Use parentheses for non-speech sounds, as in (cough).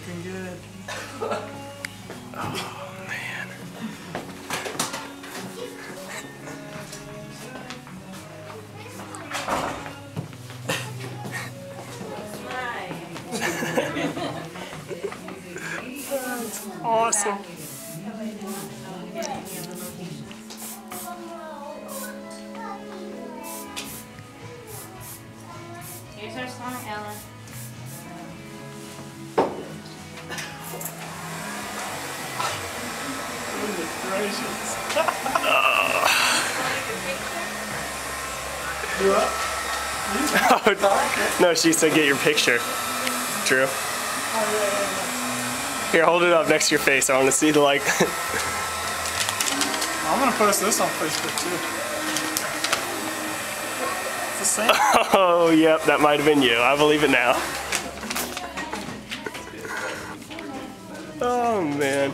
Looking good. Oh man. That's awesome. Here's our song, Ella. Gracious. You up? no, she said get your picture. Drew. Here, hold it up next to your face. I want to see the like. (laughs) I'm gonna post this on Facebook too. It's the same. oh, yep, that might have been you. I believe it now. Oh man.